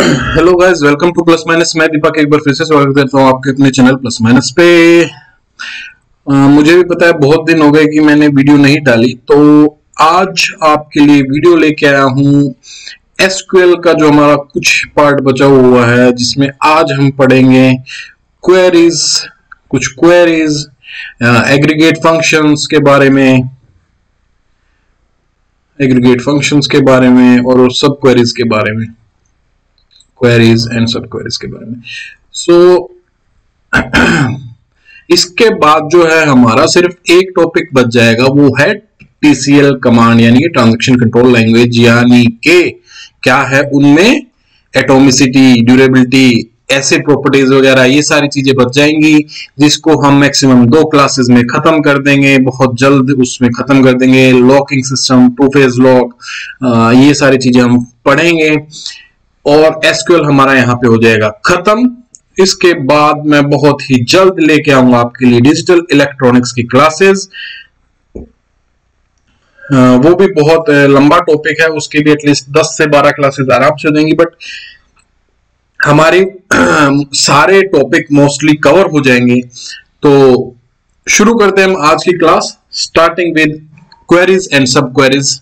Hello guys welcome to plus minus मैं दीपक एक बार फिर से स्वागत करता हूँ आपके अपने चैनल प्लस माइनस पे। आ, मुझे भी पता है बहुत दिन हो गए कि मैंने वीडियो नहीं डाली। तो आज आपके लिए वीडियो लेके आया हूँ। एसक्यूएल का जो हमारा कुछ पार्ट बचा हुआ है जिसमें आज हम पढ़ेंगे क्वेरीज कुछ क्वेरीज एग्रीगेट फ़ंक्शंस के बारे में एग्रीगेट फ़ंक्शंस के बारे में और सब क्वेरीज के बारे में। क्वेरीज एंड सब क्वेरीज के बारे में। सो so, इसके बाद जो है हमारा सिर्फ़ एक टॉपिक बच जाएगा वो है टीसीएल कमांड यानी कि ट्रांजेक्शन कंट्रोल लैंग्वेज यानी के क्या है उनमें एटोमिसिटी ड्यूरेबिलिटी ऐसे प्रॉपर्टीज़ वगैरह ये सारी चीज़ें बच जाएँगी जिसको हम मैक्सिमम दो क्लासेस में खत्म कर देंगे बहुत जल्द उसमें खत्म कर देंगे locking system two phase lock ये सारी चीज़ें हम पढ़ेंगे। और एसक्यूएल हमारा यहाँ पे हो जाएगा खत्म। इसके बाद मैं बहुत ही जल्द लेके आऊँगा आपके लिए डिजिटल इलेक्ट्रॉनिक्स की क्लासेस वो भी बहुत लंबा टॉपिक है, उसके भी एटलीस्ट 10 से 12 क्लासेस आराम से देंगी बट हमारे सारे टॉपिक मोस्टली कवर हो जाएँगे। तो शुरू करते हैं हम आज की class starting with queries and sub queries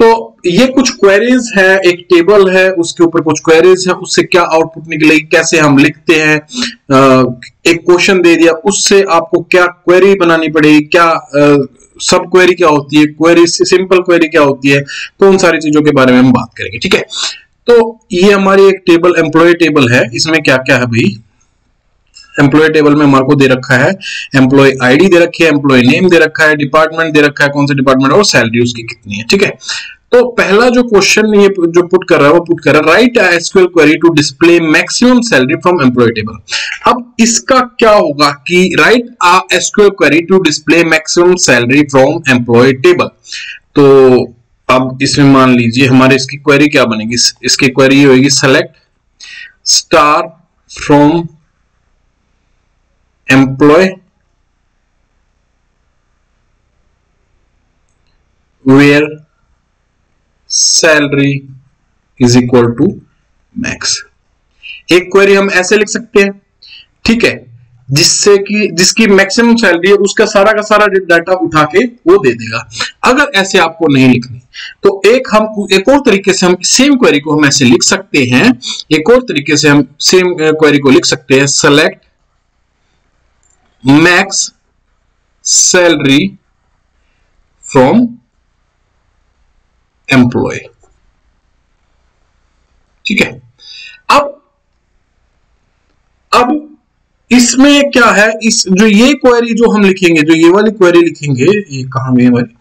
तो ये कुछ क्वेरीज है, एक टेबल है, उसके ऊपर कुछ क्वेरीज है, उससे क्या आउटपुट निकलेगी, कैसे हम लिखते हैं एक क्वेश्चन दे दिया, उससे आपको क्या क्वेरी बनानी पड़ेगी, क्या सब क्वेरी क्या होती है क्वेरी सिंपल क्वेरी क्या होती है तो उन सारी चीज़ों के बारे में हम बात करेंगे, ठीक है? तो ये हमारी एक टेबल एम्प्लॉय टेबल है, इसमें क्या क्या है भाई? एम्प्लॉय टेबल में हमारे को दे रखा है एम्प्लॉय आईडी दे रखी है एम्प्लॉय नेम दे रखा है डिपार्टमेंट दे रखा है, कौन सा डिपार्टमेंट और सैलरी उसकी कितनी है, ठीक है? तो पहला जो क्वेश्चन ये जो पुट कर रहा है, वो पुट कर रहा है write SQL query to display maximum salary from employee table अब इसका क्या होगा कि write a SQL query to display maximum salary from employee table तो अब इसमें मान लीजिए, हमारे इसकी क्वेरी क्या बनेगी? इसकी क्वेरी होगी select star from employee where salary is equal to max. एक क्वेरी हम ऐसे लिख सकते हैं। ठीक है? जिससे कि, जिसकी मैक्सिमम सैलरी है, उसका सारा का सारा डाटा उठा के वो दे देगा। अगर ऐसे आपको नहीं लिखनी तो एक हम, एक और तरीके से हम सेम क्वेरी को हम ऐसे लिख सकते हैं। एक और तरीके से हम सेम क्वेरी को लिख सकते हैं। Select max salary from employee. ठीक है? अब अब इसमें क्या है? इस, जो ये क्वेरी जो हम लिखेंगे, जो ये वाली क्वेरी लिखेंगे, ये कहा ये वाली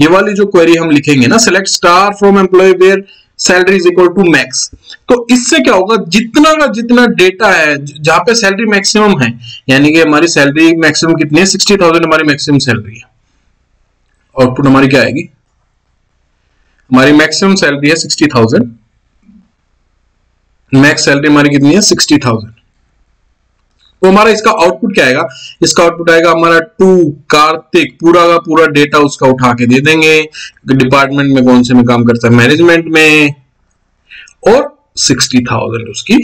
ये वाली जो क्वेरी हम लिखेंगे ना select star from employee where salary is equal to max तो इससे क्या होगा? जितना का जितना डेटा है, जहाँ पे सैलरी मैक्सिमम है, यानी कि हमारी सैलरी मैक्सिमम कितनी है? सिक्सटी थाउज़ेंड हमारी मैक्सिमम सैलरी है। आउटपुट हमारी क्या आएगी? हमारी मैक्सिमम सैलरी है सिक्सटी थाउज़ेंड मैक्स सैलरी हमारी कितनी है? सिक्सटी थाउज़ेंड तो हमारा इसका आउटपुट क्या आएगा? इसका आउटपुट आएगा हमारा टू कार्तिक, पूरा का पूरा डेटा उसका उठा के दे देंगे। डिपार्टमेंट में कौन से में काम करता है? मैनेजमेंट में। और सिक्सटी थाउज़ेंड उसकी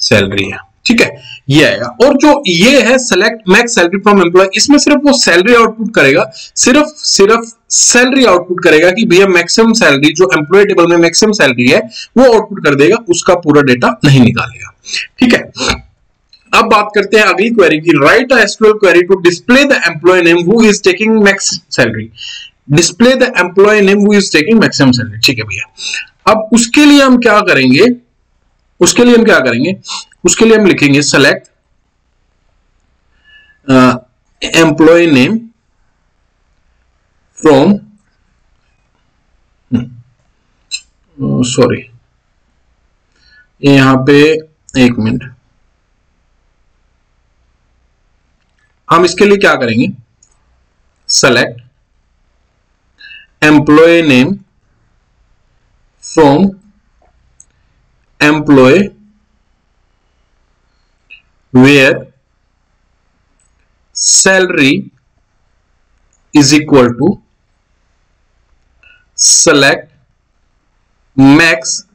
सैलरी है। ठीक है? ये आएगा और जो ये है select max salary from employee इसमें सिर्फ़ वो सैलरी आउटपुट करेगा, सिर्फ़ सिर्फ़ सैलरी आउटपुट करेगा कि भैया मैक्सिमम सैलरी जो एम्प्लॉय टेबल में मैक्सिमम सैलरी है, वो आउटपुट कर देगा, उसका पूरा डेटा नहीं निकालेगा। ठीक है? अब बात करते हैं अगली क्वेरी की। Write SQL query to display the employee name who is taking max salary display the employee name who is taking maximum salary ठीक है भैया? अब उसके लिए हम क्या करेंगे? उसके लिए हम क्या करेंगे? उसके लिए हम लिखेंगे select employee name from sorry यहाँ पे एक मिनट हम इसके लिए क्या करेंगे? Select employee name from employee where salary is equal to select max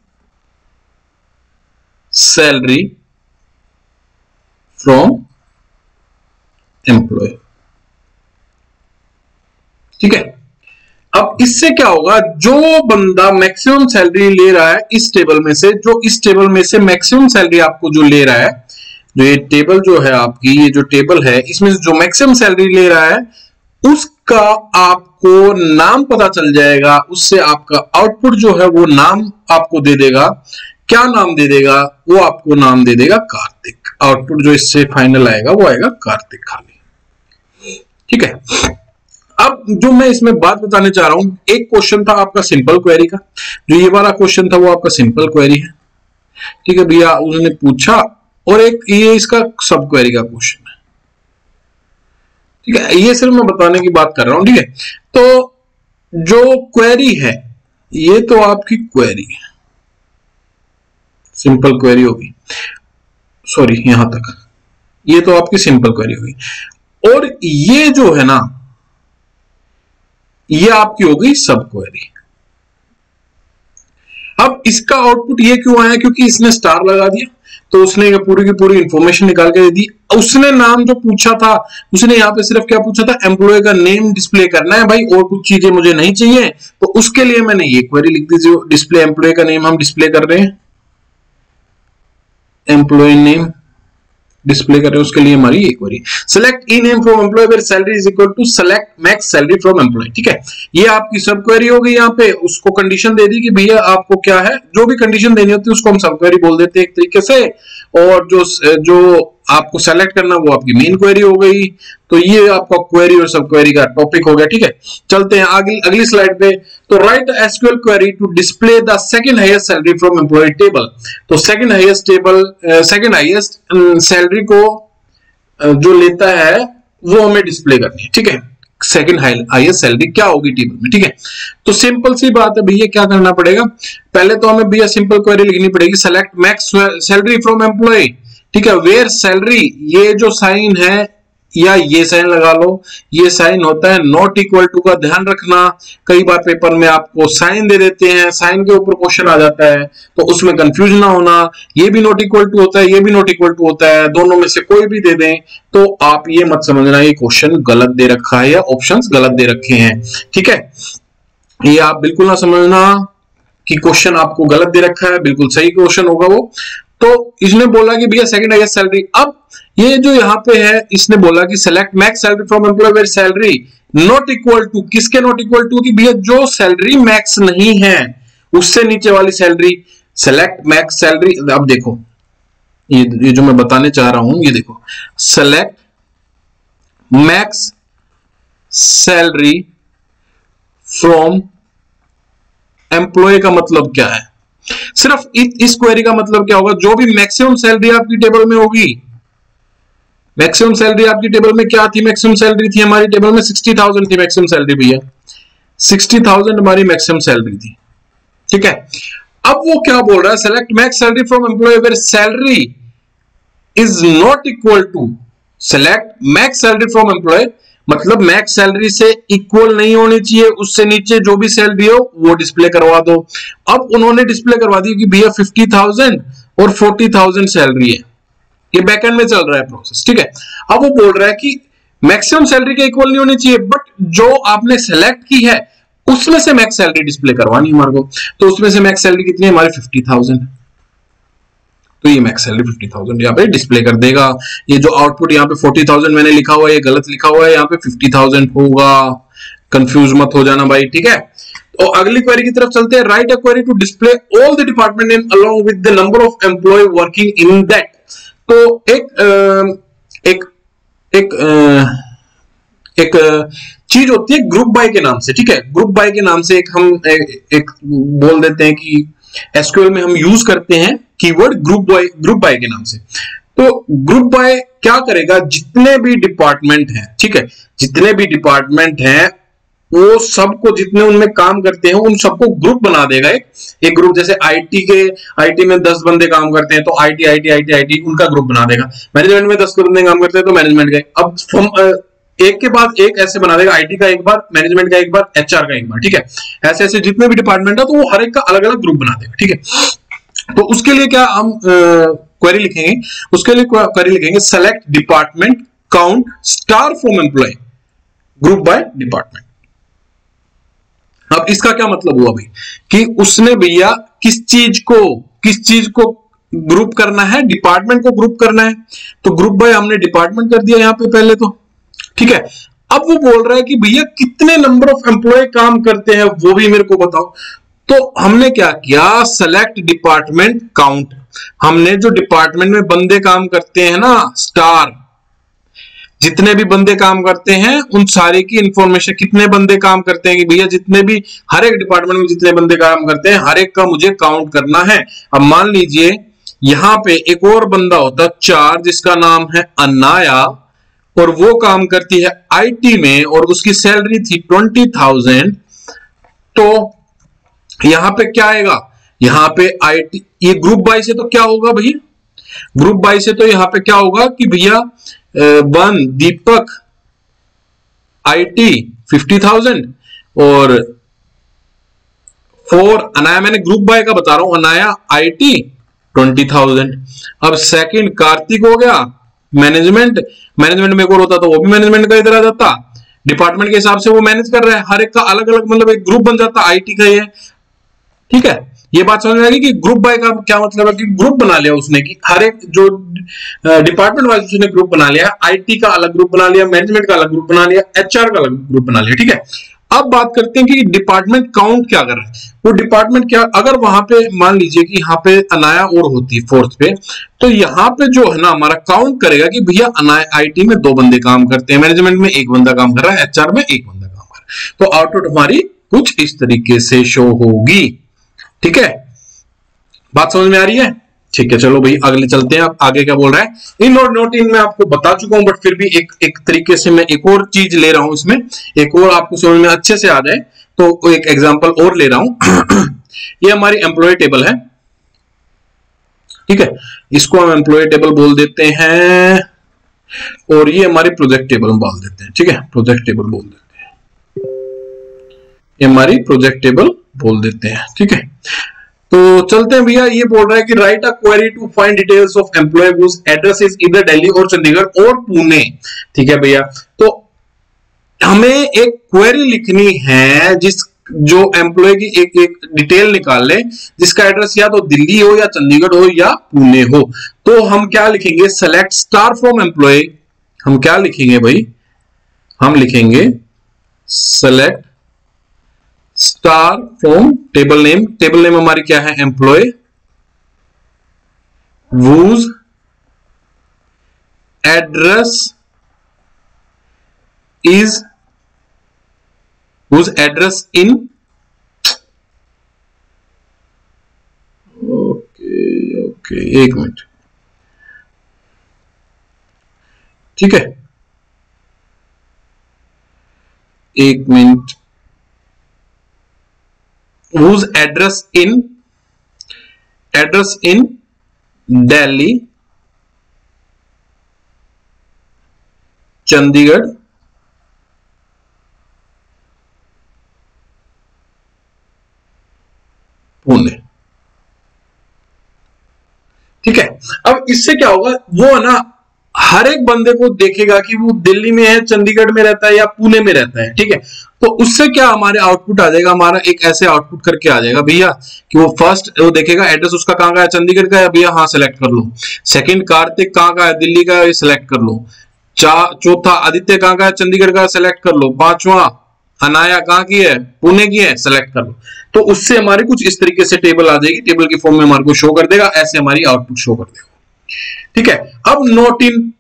salary from employee ठीक है? अब इससे क्या होगा? जो बंदा मैक्सिमम सैलरी ले रहा है इस टेबल में से, जो इस टेबल में से मैक्सिमम सैलरी आपको जो ले रहा है जो ये टेबल जो है आपकी, ये जो टेबल है, इसमें जो मैक्सिमम सैलरी ले रहा है, उसका आपको नाम पता चल जाएगा, उससे आपका आउटपुट जो है वो नाम आपको दे देगा। क्या नाम दे देगा? वो आपको नाम दे देगा कार्तिक। आउटपुट जो इससे फाइनल आएगा, वो आएगा कार्तिक खाली। ठीक है? अब जो मैं इसमें बात बताने चाह रहा हूँ, एक क्वेश्चन था आपका सिंपल क्वेरी का। जो ये वाला क्वेश्चन था, वो आपका सिंपल क्वेरी है। ठीक है भैया उन्होंने पूछा और एक ये इसका सब क्वेरी का क्वेश्चन है। ठीक है? ये सिर्फ़ मैं बताने की बात कर रहा हूँ, ठीक है? तो जो क्वेरी है, ये तो आपकी क्वेरी है। सिंपल क्वेरी होगी। सॉरी यहाँ तक। ये तो आपकी सिंपल क्वेरी होगी। और ये जो है ना, ये आपकी हो गई सब क्वेरी अब इसका आउटपुट ये क्यों आया? क्योंकि इसने स्टार लगा दिया। तो उसने पूरी की पूरी इंफॉर्मेशन निकाल के दे दी। उसने नाम जो पूछा था, उसने यहाँ पे सिर्फ़ क्या पूछा था? एम्प्लॉय का नेम डिस्प्ले करना है भाई, और कुछ चीज़ें मुझे नहीं चाहिए तो उसके लिए मैंने ये क्वेरी लिख दी जो डिस्प्ले एम्प्लॉय का नेम हम डिस्प्ले कर रहे हैं। एम्प्लॉय नेम डिस्प्ले कर रहे हैं उसके लिए हमारी एक query select E name from employee where salary is equal to select max salary from employee ठीक है? ये आपकी सब क्वेरी हो गई यहाँ पे, उसको कंडीशन दे दी कि भैया आपको क्या है, जो भी कंडीशन देनी होती है, उसको हम सब क्वेरी बोल देते हैं एक तरीके से। और जो जो आपको सेलेक्ट करना, वो आपकी मेन क्वेरी हो गई। तो ये आपका क्वेरी और सब क्वेरी का टॉपिक हो गया, ठीक है? चलते हैं आगे, अगली स्लाइड पे। तो write SQL query to display the second highest salary from employee table तो second highest table second highest salary को जो लेता है, वो हमें डिस्प्ले करनी है, ठीक है? सेकंड हाईएस्ट सैलरी क्या होगी टेबल में, ठीक है? तो सिंपल सी बात है भैया, क्या करना पड़ेगा? पहले तो हमें भैया सिंपल क्वेरी लिखनी पड़ेगी select max salary from employee ठीक है वेयर सैलरी ये जो साइन है, या ये साइन लगा लो, ये साइन होता है नॉट इक्वल टू का ध्यान रखना। कई बार पेपर में आपको साइन दे देते हैं साइन के ऊपर क्वेश्चन आ जाता है तो उसमें कंफ्यूज ना होना। ये भी नॉट इक्वल टू होता है, ये भी नॉट इक्वल टू होता है, दोनों में से कोई भी दे दें तो आप ये मत समझना, ये क्वेश्चन गलत दे रखा है या ऑप्शन गलत दे रखे हैं। ठीक है? ये आप बिल्कुल ना समझना कि क्वेश्चन आपको गलत दे रखा है, बिल्कुल सही क्वेश्चन होगा वो। तो इसने बोला कि भैया सेकंड हाईएस्ट सैलरी अब ये जो यहाँ पे है, इसने बोला कि select max salary from employee where salary not equal to किसके नॉट इक्वल टू कि भैया, जो सैलरी मैक्स नहीं है, उससे नीचे वाली सैलरी सेलेक्ट मैक्स सैलरी अब देखो। ये ये जो मैं बताने चाह रहा हूँ, ये देखो। Select max salary from employee का मतलब क्या है? सिर्फ़ इस क्वेरी का मतलब क्या होगा? जो भी मैक्सिमम सैलरी आपकी टेबल में होगी मैक्सिमम सैलरी आपकी टेबल में क्या थी? मैक्सिमम सैलरी थी हमारी टेबल में सिक्सटी थाउज़ेंड थी मैक्सिमम सैलरी भैया। सिक्सटी थाउज़ेंड हमारी मैक्सिमम सैलरी थी। ठीक है? अब वो क्या बोल रहा है? Select max salary from employee where salary is not equal to select max salary from employee मतलब मैक्स सैलरी से इक्वल नहीं होनी चाहिए, उससे नीचे जो भी सैलरी हो, वो डिस्प्ले करवा दो। अब उन्होंने डिस्प्ले करवा दी कि भैया फिफ्टी थाउज़ेंड और फोर्टी थाउज़ेंड सैलरी है। ये बैकएंड में चल रहा है प्रोसेस ठीक है? अब वो बोल रहा है कि मैक्सिमम सैलरी के इक्वल नहीं होनी चाहिए बट जो आपने सेलेक्ट की है, उसमें से मैक्स सैलरी डिस्प्ले करवानी हमारे को। तो उसमें से मैक्स सैलरी कितनी है? हमारी फिफ्टी थाउज़ेंड तो ये मैक्स सैलरी फिफ्टी थाउज़ेंड यहाँ पे डिस्प्ले कर देगा। ये जो आउटपुट यहाँ पे फोर्टी थाउज़ेंड मैंने लिखा हुआ है ये गलत लिखा हुआ है यहाँ पे फिफ्टी थाउज़ेंड होगा। कंफ्यूज मत हो जाना भाई ठीक है? तो अगली क्वेरी की तरफ़ चलते हैं। Write a query to display all the department name along with the number of employee working in that तो एक एक एक एक चीज़ होती है ग्रुप बाय के नाम से ठीक है? ग्रुप बाय के नाम से एक हम एक, एक बोल देते हैं कि एसक्यूएल में हम यूज़ करते हैं। Keyword group by group by के नाम से। तो ग्रुप बाय क्या करेगा? जितने भी डिपार्टमेंट हैं, ठीक है? जितने भी डिपार्टमेंट हैं, वो सबको जितने उनमें काम करते हैं, उन सबको ग्रुप बना देगा एक। एक ग्रुप जैसे आईटी के आईटी में दस बंदे काम करते हैं तो आईटी आईटी आईटी आईटी उनका ग्रुप बना देगा। मैनेजमेंट में दस बंदे काम करते हैं तो मैनेजमेंट का अब फ्रॉम एक के बाद एक ऐसे बना देगा आईटी का एक बार मैनेजमेंट का एक बार एचआर का एक बार, ठीक है? ऐसे ऐसे जितने भी डिपार्टमेंट है तो वो हर एक का अलग अलग ग्रुप बना देगा, ठीक है? तो उसके लिए क्या हम क्वेरी लिखेंगे? उसके लिए क्वेरी लिखेंगे select department count star from employee group by department अब इसका क्या मतलब हुआ भाई? कि उसने भैया किस चीज़ को, किस चीज़ को ग्रुप करना है डिपार्टमेंट को ग्रुप करना है? तो ग्रुप बाय हमने डिपार्टमेंट कर दिया यहाँ पे पहले तो। ठीक है? अब वो बोल रहा है कि भैया कितने नंबर ऑफ़ एम्प्लॉय काम करते हैं, वो भी मेरे को बताओ। तो हमने क्या किया? सेलेक्ट डिपार्टमेंट काउंट हमने जो डिपार्टमेंट में बंदे काम करते हैं ना स्टार जितने भी बंदे काम करते हैं, उन सारे की इंफॉर्मेशन कितने बंदे काम करते हैं कि भैया जितने भी, हर एक डिपार्टमेंट में जितने बंदे काम करते हैं, हर एक का मुझे काउंट करना है। अब मान लीजिए, यहाँ पे एक और बंदा होता, चार, जिसका नाम है अनाया और वो काम करती है आईटी में, और उसकी सैलरी थी ट्वेंटी थाउज़ेंड तो यहाँ पे क्या आएगा? यहाँ पे आईटी ये ग्रुप बाई से तो क्या होगा भैया? ग्रुप बाई से तो यहाँ पे क्या होगा कि भैया one, Deepak IT fifty thousand और फोर अनाया, मैंने ग्रुप बाय का बता रहा हूँ, अनाया आईटी ट्वेंटी थाउज़ेंड अब सेकंड कार्तिक हो गया मैनेजमेंट मैनेजमेंट में एक और होता तो वो भी मैनेजमेंट का इधर आ जाता। डिपार्टमेंट के हिसाब से वो मैनेज कर रहा है, हर एक का अलग अलग मतलब एक ग्रुप बन जाता आईटी का ये ठीक है? ये बात समझ में आएगी कि ग्रुप बाय का क्या मतलब है कि ग्रुप बना लिया उसने कि हर एक जो डिपार्टमेंट वाइज उसने ग्रुप बना लिया आईटी का अलग ग्रुप बना लिया मैनेजमेंट का अलग ग्रुप बना लिया एचआर का अलग ग्रुप बना लिया, ठीक है? अब बात करते हैं कि डिपार्टमेंट काउंट क्या कर रहा है? वो डिपार्टमेंट क्या, अगर वहाँ पे मान लीजिए कि यहाँ पे अनाया और होती है फोर्थ पे तो यहाँ पे जो है ना हमारा काउंट करेगा कि भैया अनाया आईटी में दो बंदे काम करते हैं मैनेजमेंट में एक बंदा काम कर रहा है एचआर में एक बंदा काम कर रहा है। तो आउटपुट हमारी कुछ इस तरीके से शो होगी। ठीक है? बात समझ में आ रही है? ठीक है, चलो भाई, अगले चलते हैं। आप आगे क्या बोल रहा है? इन और नोट इन में आपको बता चुका हूँ बट फिर भी एक एक तरीके से मैं एक और चीज़ ले रहा हूँ इसमें। एक और आपको समझ में अच्छे से आ जाए तो एक एग्जांपल और ले रहा हूँ। ये हमारी एम्प्लॉय टेबल है। ठीक है? इसको हम एम्प्लॉय टेबल बोल देते हैं, और ये हमारी प्रोजेक्ट टेबल हम बोल देते हैं। ठीक है? प्रोजेक्ट टेबल बोल देते हैं। ये हमारी प्रोजेक्ट टेबल बोल देते हैं। ठीक है? तो चलते हैं भैया, ये बोल रहा है कि write a query to find details of employee address is इधर दिल्ली और चंडीगढ़ और पुणे ठीक है भैया? तो हमें एक क्वेरी लिखनी है जिस जो एम्प्लॉय की एक एक डिटेल निकाल ले, जिसका एड्रेस या तो दिल्ली हो या चंडीगढ़ हो या पुणे हो। तो हम क्या लिखेंगे? सेलेक्ट स्टार फ्रॉम एम्प्लॉय हम क्या लिखेंगे भाई? हम लिखेंगे select star from table name table name हमारी क्या है? Employee whose address is whose address in okay okay एक मिनट। ठीक है? एक minute. Whose address in address in Delhi Chandigarh Pune ठीक है अब इससे क्या होगा वो है ना हर एक बंदे को देखेगा कि वो दिल्ली में है, चंडीगढ़ में रहता है या पुणे में रहता है, ठीक है? तो उससे क्या हमारे आउटपुट आ जाएगा? हमारा एक ऐसे आउटपुट करके आ जाएगा, भैया, कि वो फ़र्स्ट वो देखेगा एड्रेस उसका कहाँ का है? चंडीगढ़ का है? भैया हाँ सिलेक्ट कर लो। सेकंड कार्तिक कहाँ का है? दिल्ली का है? सिलेक्ट कर लो। चौथा, आदित्य कहाँ का है? चंडीगढ़ का सिलेक्ट कर लो। पांचवा, अनाया कहाँ की है? पुणे की है? सेलेक्ट कर लो। तो उससे हमारी कुछ इस तरीके से टेबल आ जाएगी। टेबल के फॉर्म में हमारे को शो कर देगा, ऐसे हमारी आउटपुट शो कर देगा। ठीक है? अब नोट इन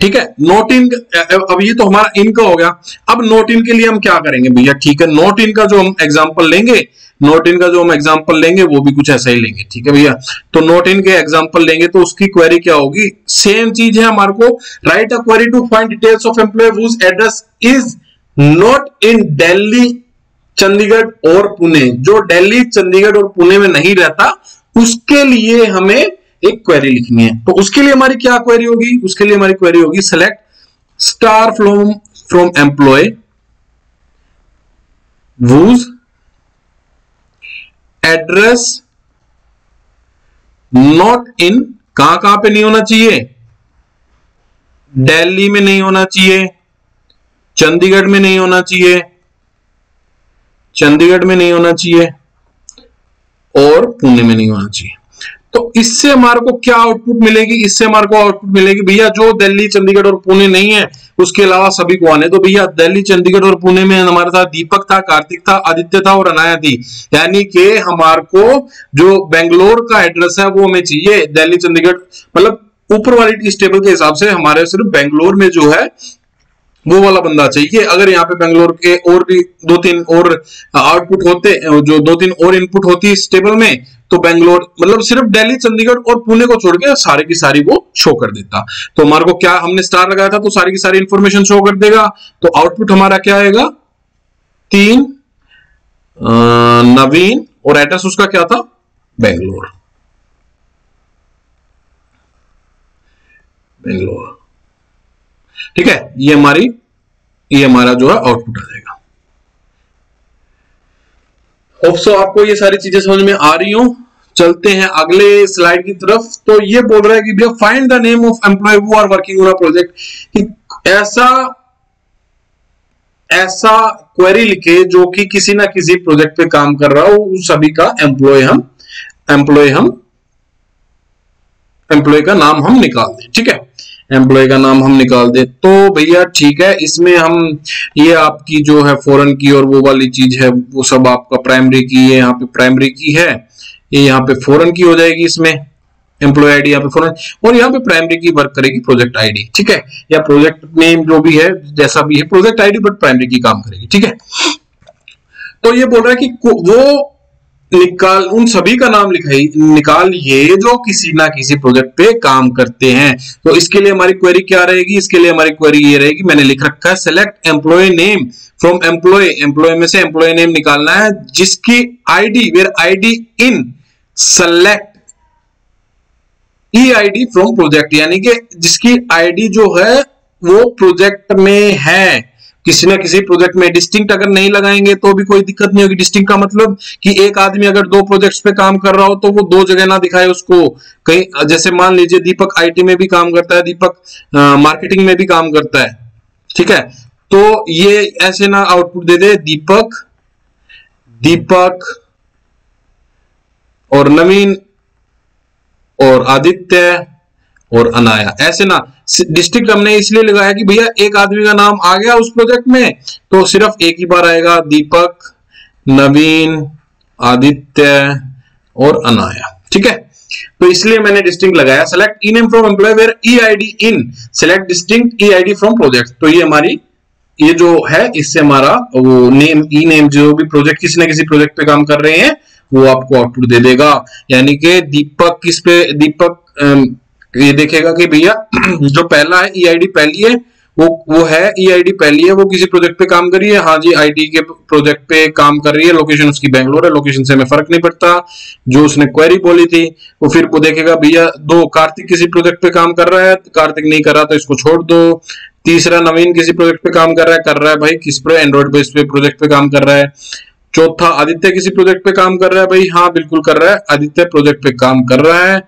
ठीक है? नोट इन अब ये तो हमारा इन का हो गया। अब नोट इन के लिए हम क्या करेंगे भैया? ठीक है नोट इन का जो हम एग्ज़ाम्पल लेंगे नोट इन का जो हम एग्ज़ाम्पल लेंगे, वो भी कुछ ऐसा ही लेंगे, ठीक है भैया? तो नोट इन के एग्ज़ाम्पल लेंगे तो उसकी क्वेरी क्या होगी? सेम चीज़ है हमारे को। Write a query to find details of employee whose address is not in Delhi Chandigarh और पुणे जो दिल्ली चंडीगढ़ और पुणे में नहीं रहता, उसके लिए हमें एक क्वेरी लिखनी है। तो उसके लिए हमारी क्या क्वेरी होगी? उसके लिए हमारी क्वेरी होगी select star from from employee whose address not in कहाँ कहाँ पे नहीं होना चाहिए? दिल्ली में नहीं होना चाहिए। चंडीगढ़ में नहीं होना चाहिए। चंडीगढ़ में नहीं होना चाहिए। और पुणे में नहीं होना चाहिए। तो इससे हमारे को क्या आउटपुट मिलेगी? इससे हमारे को आउटपुट मिलेगी, भैया, जो दिल्ली, चंडीगढ़ और पुणे नहीं है, उसके अलावा सभी को आने तो भैया, दिल्ली, चंडीगढ़ और पुणे में हमारे साथ दीपक था, कार्तिक था, आदित्य था और अनाया थी। यानी कि हमारे को जो बेंगलोर का एड्रेस है, वो हमें चाहिए दिल्ली, चंडीगढ़ मतलब ऊपर वाली टेबल के हिसाब से हमारे सिर्फ़ बेंगलोर में जो है, वो वाला बंदा चाहिए। अगर यहाँ पे बेंगलोर के और भी दो तीन और आउटपुट होते, जो दो तीन और इनपुट होती इस टेबल में तो बेंगलोर मतलब सिर्फ़ दिल्ली, चंडीगढ़ और पुणे को छोड़ के सारी की सारी वो शो कर देता। तो हमारे को क्या, हमने स्टार लगाया था तो सारी की सारी इंफॉर्मेशन शो कर देगा। तो आउटपुट हमारा क्या आएगा? तीन नवीन और एड्रेस उसका क्या था? बेंगलोर। बेंगलोर। ठीक है, ये हमारी, ये हमारा जो है आउटपुट आ जाएगा। होप सो आपको ये सारी चीज़ें समझ में आ रही हो। चलते हैं अगले स्लाइड की तरफ़। तो ये बोल रहा है कि भैया find the name of employee who are working on a project कि ऐसा ऐसा क्वेरी लिखे जो कि किसी ना किसी प्रोजेक्ट पे काम कर रहा हो। उस सभी का एम्प्लॉय हम एम्प्लॉय हम एम्प्लॉय का नाम हम निकाल दें। ठीक है? एम्प्लॉय का नाम हम निकाल दें। तो भैया, ठीक है, इसमें हम, ये आपकी जो है फॉरन की और वो वाली चीज़ है, वो सब आपका प्राइमरी की है यहाँ पे प्राइमरी की है। ये यहाँ पे फॉरन की हो जाएगी इसमें। एम्प्लॉय आईडी यहाँ पे फॉरन और यहाँ पे प्राइमरी की वर्क करेगी प्रोजेक्ट आईडी ठीक है? या प्रोजेक्ट नेम जो भी है, जैसा भी है प्रोजेक्ट आईडी बट प्राइमरी की काम करेगी, ठीक है? तो ये बोल रहा है कि, वो निकाल, उन सभी का नाम लिखाई निकालिए जो किसी ना किसी प्रोजेक्ट पे काम करते हैं। तो इसके लिए हमारी क्वेरी क्या रहेगी? इसके लिए हमारी क्वेरी ये रहेगी, मैंने लिख रखा है select employee name from employee employee में से एम्प्लॉय नेम निकालना है, जिसकी ID where ID in select E ID from project यानी कि जिसकी आईडी जो है, वो प्रोजेक्ट में है। किसी ना किसी प्रोजेक्ट में डिस्टिंक्ट अगर नहीं लगाएँगे तो भी कोई दिक्कत नहीं होगी। डिस्टिंक्ट का मतलब कि एक आदमी अगर दो प्रोजेक्ट्स पे काम कर रहा हो तो वो दो जगह ना दिखाए उसको। कहीं, जैसे मान लीजिए दीपक आईटी में भी काम करता है, दीपक मार्केटिंग में भी काम करता है, ठीक है? तो ये ऐसे ना आउटपुट दे दे दीपक दीपक और नवीन और आदित्य और अनाया। ऐसे ना डिस्ट्रिक्ट हमने इसलिए लगाया कि भैया, एक आदमी का नाम आ गया उस प्रोजेक्ट में तो सिर्फ़ एक ही बार आएगा, दीपक, नवीन, आदित्य और अनाया। ठीक है? तो इसलिए मैंने डिस्टिंग लगाया। Select E name from employee where E I D in select distinct E I D from project तो ये हमारी, ये जो है, इससे हमारा वो नेम ई नेम जो भी प्रोजेक्ट किसी ना किसी प्रोजेक्ट पे काम कर रहे हैं, वो आपको आउटपुट दे देगा। यानी कि दीपक किस पे, दीपक ये देखेगा कि भैया, जो पहला है ईआईडी e पहली है, वो वो है ईआईडी e पहली है, वो किसी प्रोजेक्ट पे काम कर रही है। हाँ जी आईटी के प्रोजेक्ट पे काम कर रही है लोकेशन उसकी बैंगलोर है लोकेशन से हमें फ़र्क नहीं पड़ता। जो उसने क्वेरी बोली थी, वो फिर वो देखेगा, भैया, दो, कार्तिक किसी प्रोजेक्ट पे काम कर रहा है, कार्तिक नहीं कर रहा तो इसको छोड़ दो। तीसरा, नवीन किसी प्रोजेक्ट पे काम कर रहा है, कर रहा है, भाई, किस पर एंड्रॉइड बेस पे प्रोजेक्ट पे काम कर रहा है। चौथा, आदित्य किसी प्रोजेक्ट पे काम कर रहा है, भाई हाँ बिल्कुल कर रहा है। आदित्य प्रोजेक्ट पे काम कर रहा है।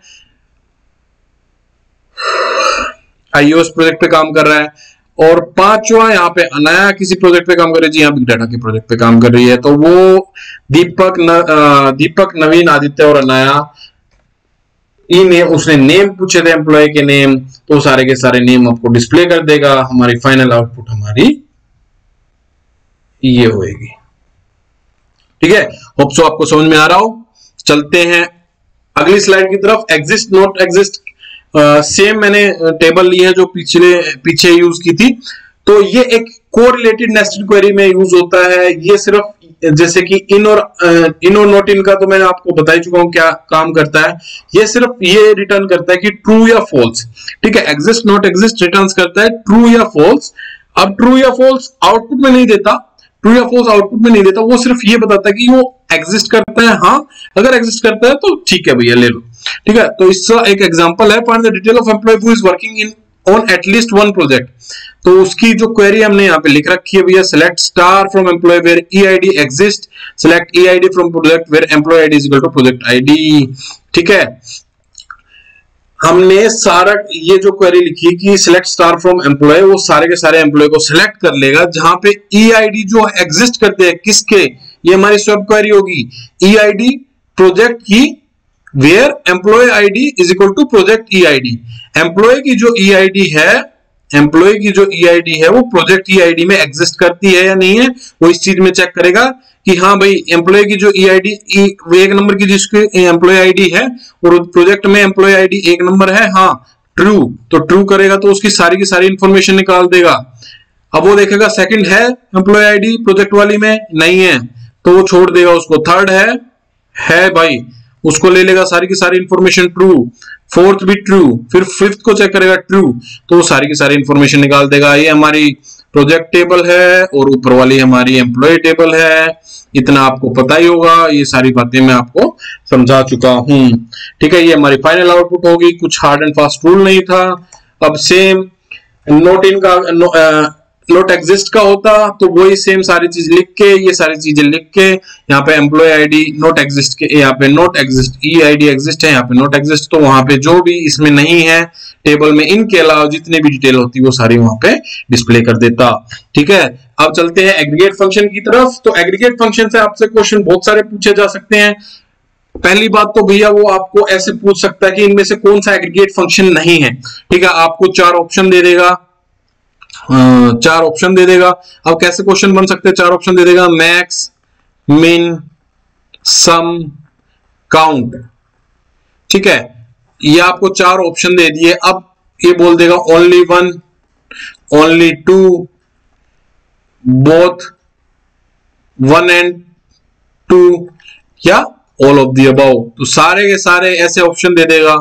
आईओएस प्रोजेक्ट पे काम कर रहा है। और पांचवा यहाँ पे अनाया किसी प्रोजेक्ट पे काम कर रही है जी बिग डाटा के प्रोजेक्ट पे काम कर रही है। तो वो दीपक न, दीपक नवीन आदित्य और अनाया ई उसने नेम पूछे थे एम्प्लॉय के नेम तो सारे के सारे नेम आपको डिस्प्ले कर देगा। हमारी फाइनल आउटपुट हमारी ये होएगी। ठीक है? होप सो आपको समझ में आ रहा हो। चलते हैं अगली स्लाइड की तरफ़। एग्जिस्ट नॉट एग्जिस्ट सेम मैंने टेबल ली है जो पिछले, पीछे यूज़ की थी। तो ये एक कोरिलेटेड नेस्टेड क्वेरी में यूज़ होता है। ये सिर्फ़, जैसे कि इन और इन और नॉट इन का तो मैंने आपको बता ही चुका हूँ क्या काम करता है। ये सिर्फ़ ये रिटर्न करता है कि ट्रू या फॉल्स ठीक है एग्जिस्ट नॉट एग्जिस्ट रिटर्न करता है ट्रू या फॉल्स अब ट्रू या फॉल्स आउटपुट में नहीं देता। ट्रू या फॉल्स आउटपुट में नहीं देता। वो सिर्फ़ ये बताता है कि वो एग्जिस्ट करता है हाँ। अगर एग्जिस्ट करता है तो ठीक है भैया, ले लो। ठीक है? तो इसका एक एग्जांपल है find the detail of employee who is working in on at least one project तो उसकी जो क्वेरी हमने यहाँ पे लिख रखी है भैया select star from employee where EID exist select EID from project where employee ID is equal to project ID ठीक है? हमने सारा ये जो क्वेरी लिखी कि सिलेक्ट स्टार फ्रॉम एम्प्लॉय वो सारे के सारे एम्प्लॉय को सिलेक्ट कर लेगा, जहाँ पे ई e जो एग्जिस्ट करते हैं, किसके? ये हमारी सब क्वेरी होगी। ई आई डी प्रोजेक्ट की where employee ID is equal to project E employee की जो ई e है एम्प्लॉय की जो ई e है, वो प्रोजेक्ट ई e में एग्जिस्ट करती है या नहीं है, वो इस चीज़ में चेक करेगा कि हाँ भाई एम्प्लॉय की जो ई आई डी एक नंबर की जिसकी एम्प्लॉय आईडी है, और प्रोजेक्ट में एम्प्लॉय आईडी एक नंबर है हाँ ट्रू तो ट्रू करेगा तो उसकी सारी की सारी इंफॉर्मेशन निकाल देगा। अब वो देखेगा सेकंड है एम्प्लॉय आईडी प्रोजेक्ट वाली में नहीं है तो वो छोड़ देगा उसको। थर्ड है है भाई उसको ले लेगा सारी की सारी इंफॉर्मेशन ट्रू फोर्थ भी ट्रू फिर फिफ्थ को चेक करेगा ट्रू तो वो सारी की सारी इंफॉर्मेशन निकाल देगा। ये हमारी प्रोजेक्ट टेबल है और ऊपर वाली हमारी एम्प्लॉय टेबल है। इतना आपको पता ही होगा ये सारी बातें मैं आपको समझा चुका हूँ। ठीक है ये हमारी फाइनल आउटपुट होगी। कुछ हार्ड एंड फास्ट रूल नहीं था। अब सेम नोट इन का नो, नोट एग्जिस्ट का होता तो वही सेम सारी चीज़ लिख के, ये सारी चीज़ें लिख के, यहाँ पे एम्प्लॉय आईडी नोट एग्जिस्ट के, यहाँ पे not exist E ID exist है, यहाँ पे नोट एग्जिस्ट तो वहाँ पे जो भी इसमें नहीं है टेबल में इनके अलावा जितने भी डिटेल होती वो सारी वहाँ पे डिस्प्ले कर देता। ठीक है? अब चलते हैं एग्रीगेट फ़ंक्शन की तरफ़। तो एग्रीगेट फ़ंक्शन से आपसे क्वेश्चन बहुत सारे पूछे जा सकते हैं। पहली बात तो भैया वो आपको ऐसे पूछ सकता है कि इनमें से कौन सा एग्रीगेट फ़ंक्शन नहीं है। ठीक है? आपको चार ऑप्शन दे देगा। चार ऑप्शन दे देगा। अब कैसे क्वेश्चन बन सकते हैं? चार ऑप्शन दे देगा। मैक्स मिन सम काउंट ठीक है? ये आपको चार ऑप्शन दे दिए। अब ये बोल देगा only one only two both one and two या ऑल ऑफ़ दी अबाउ तो सारे के सारे ऐसे ऑप्शन दे देगा।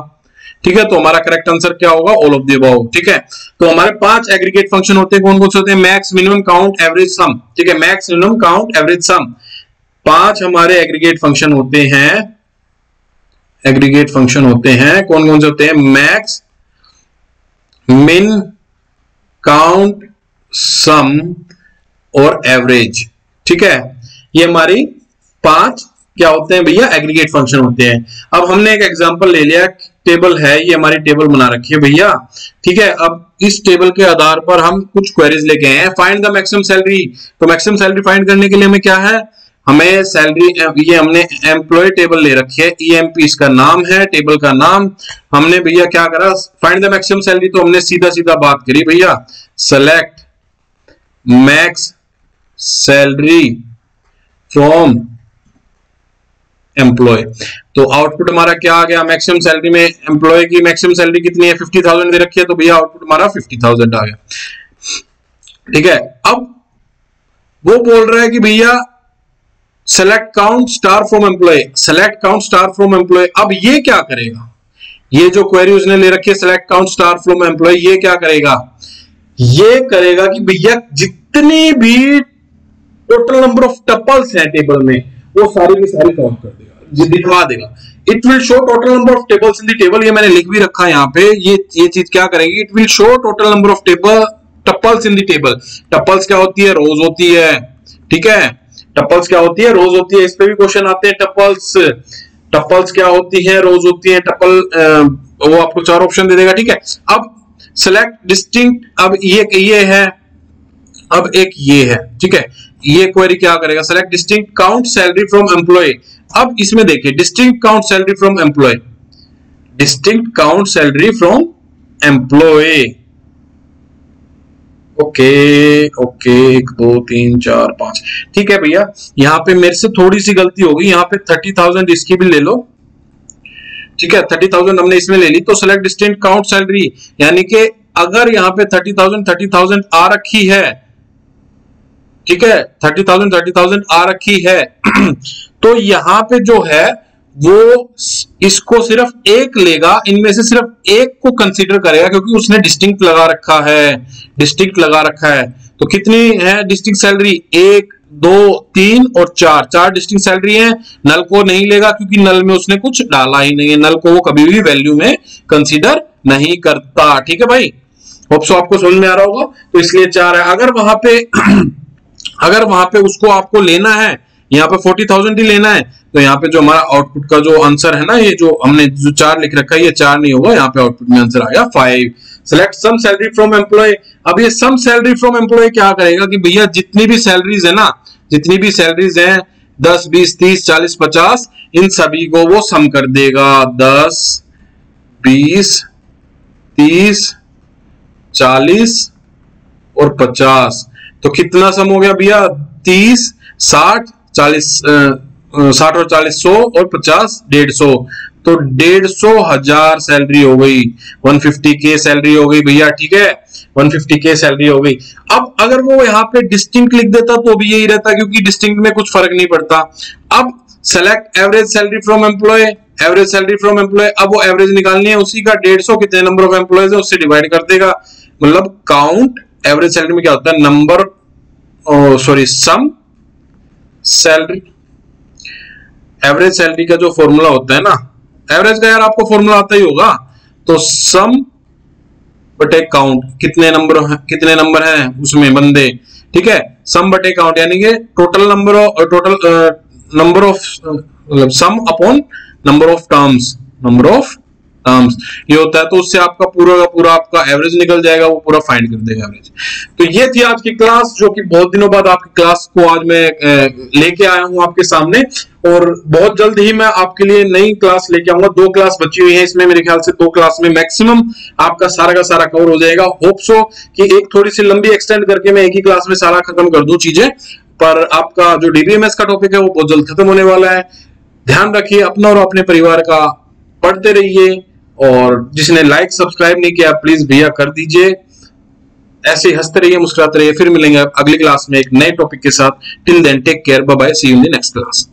ठीक है? तो हमारा करेक्ट आंसर क्या होगा? ऑल ऑफ़ दी अबाउ ठीक है? तो हमारे पाँच एग्रीगेट फ़ंक्शन होते हैं, कौन कौन से होते हैं? Max minimum count average sum ठीक है? Max minimum count average sum पाँच हमारे एग्रीगेट फ़ंक्शन होते हैं एग्रीगेट फ़ंक्शन होते हैं, कौन कौन से होते हैं? मैक्स मिन काउंट सम और एवरेज ठीक है? ये हमारी पाँच क्या होते हैं भैया? एग्रीगेट फ़ंक्शन होते हैं। अब हमने एक एग्जांपल ले लिया टेबल है, ये हमारी टेबल बना रखी है भैया। ठीक है, अब इस टेबल के आधार पर हम कुछ क्वेरीज लेके आए हैं। फाइंड द मैक्सिमम सैलरी तो मैक्सिमम सैलरी फाइंड करने के लिए हमें क्या है? हमें सैलरी ये हमने एम्प्लॉय टेबल ले रखी है। ईएमपी e इसका नाम है टेबल का नाम। हमने भैया क्या करा? फाइंड द मैक्सिमम सैलरी तो हमने सीधा सीधा बात करी भैया। Select max salary from employee तो आउटपुट हमारा क्या आ गया? मैक्सिमम सैलरी में एम्प्लॉय की मैक्सिमम सैलरी कितनी है? फिफ्टी थाउज़ेंड दे रखी है तो भैया आउटपुट हमारा फिफ्टी थाउज़ेंड आ गया। ठीक है? अब वो बोल रहा है कि भैया select count star from employee select count star from employee अब ये क्या करेगा? ये जो क्वेरी उसने ले रखी है select count star from employee ये क्या करेगा? ये करेगा कि भैया, जितनी भी टोटल नंबर ऑफ़ टपल्स हैं टेबल में वो सारी की सारी काउंट कर देगा। दिखवा देगा। It will show total number of tables in table ये मैंने लिख भी रखा है यहाँ पे। ये ये चीज़ क्या करेगी? It will show total number of table tuples in table tuples क्या होती है? रोज होती है। ठीक है? टपल्स क्या होती है? रोज होती है। इस पे भी क्वेश्चन आते हैं टपल्स टपल्स क्या होती है? रोज होती है टपल वो आपको चार ऑप्शन दे देगा। ठीक है? अब सिलेक्ट डिस्टिंक्ट अब ये ये है। अब एक ये है। ठीक है? ये क्वेरी क्या करेगा? Select distinct count salary from employee अब इसमें देखिए distinct count salary from employee distinct count salary from employee okay okay एक, दो, तीन, चार, पाँच। ठीक है भैया, यहाँ पे मेरे से थोड़ी सी गलती होगी यहाँ पे थर्टी थाउज़ेंड इसकी भी ले लो। ठीक है थर्टी थाउज़ेंड हमने इसमें ले ली तो सेलेक्ट डिस्टिंक्ट काउंट सैलरी यानी कि अगर यहाँ पे थर्टी थाउज़ेंड थर्टी थाउज़ेंड आ रखी है ठीक है? थर्टी थाउज़ेंड थर्टी थाउज़ेंड आ रखी है। तो यहाँ पे जो है, वो इसको सिर्फ़ एक लेगा, इनमें से सिर्फ़ एक को कंसीडर करेगा, क्योंकि उसने डिस्टिंक्ट लगा रखा है। डिस्टिंक्ट लगा रखा है। तो कितनी है डिस्टिंक्ट सैलरी एक, दो, तीन और चार। चार डिस्टिंक्ट सैलरी है। नल को नहीं लेगा, क्योंकि नल में उसने कुछ डाला ही नहीं है। नल को वो कभी भी वैल्यू में कंसीडर नहीं करता। ठीक है भाई? होप सो आपको समझ में आ रहा होगा। तो इसलिए चार है। अगर वहाँ पे अगर वहाँ पे उसको आपको लेना है, यहाँ पे फोर्टी थाउज़ेंड ही लेना है तो यहाँ पे जो हमारा आउटपुट का जो आंसर है ना, ये जो हमने जो चार लिख रखा है, ये चार नहीं होगा, यहाँ पे आउटपुट में आंसर आ गया five select sum salary from employ अब ये सम सैलरी फ्रॉम एम्प्लॉय क्या करेगा कि भैया जितनी भी सैलरीज है ना, जितनी भी सैलरीज है, दस, बीस, तीस, चालीस, पचास, इन सभी को वो सम कर देगा। दस, बीस, तीस, चालीस और पचास। तो कितना सम हो गया भैया? तीस, साठ, चालीस साठ और चालीस सौ और पचास, डेढ़ सौ। तो डेढ़ सौ हज़ार सैलरी हो गई। वन फिफ्टी के सैलरी हो गई भैया, ठीक है? वन फिफ्टी के सैलरी हो गई। अब अगर वो यहाँ पे डिस्टिंक्ट लिख देता तो भी यही रहता क्योंकि डिस्टिंक्ट में कुछ फ़र्क नहीं पड़ता। अब select average salary from employ average salary from employ अब वो एवरेज निकालनी है उसी का। डेढ़ सौ कितने नंबर ऑफ़ एम्प्लॉयज़ है, उससे डिवाइड कर देगा। मतलब काउंट एवरेज सैलरी में क्या होता है? Number sorry sum salary average salary का जो फॉर्मूला होता है ना एवरेज का यार आपको फॉर्मूला आता ही होगा। तो सम बटे काउंट कितने नंबर कितने नंबर हैं उसमें बंदे? ठीक है? सम बटे काउंट यानी कि total number total number of मतलब sum upon number of terms number of terms ये होता है तो उससे आपका पूरा का पूरा आपका एवरेज निकल जाएगा, वो पूरा फाइंड कर देगा एवरेज तो ये थी आज की क्लास जो कि बहुत दिनों बाद आपकी क्लास को आज मैं लेके आया हूँ आपके सामने। और बहुत जल्द ही मैं आपके लिए नई क्लास लेके आऊँगा। दो क्लास बची हुई है इसमें, मेरे ख्याल से दो क्लास में मैक्सिमम आपका सारा का सारा कवर हो जाएगा। होप सो कि एक थोड़ी सी लंबी एक्सटेंड करके मैं एक ही क्लास में सारा खत्म कर दू चीज़ें। पर आपका जो डीबीएमएस का टॉपिक है, वो बहुत जल्द खत्म होने वाला है। ध्यान रखिए, अपना और अपने परिवार का पढ़ते रहिए। और जिसने लाइक सब्सक्राइब नहीं किया प्लीज़ भैया कर दीजिए। ऐसे हँसते रहिए, मुस्कुराते रहिए, फिर मिलेंगे अगली क्लास में एक नए टॉपिक के साथ। Till then take care bye see you in the next class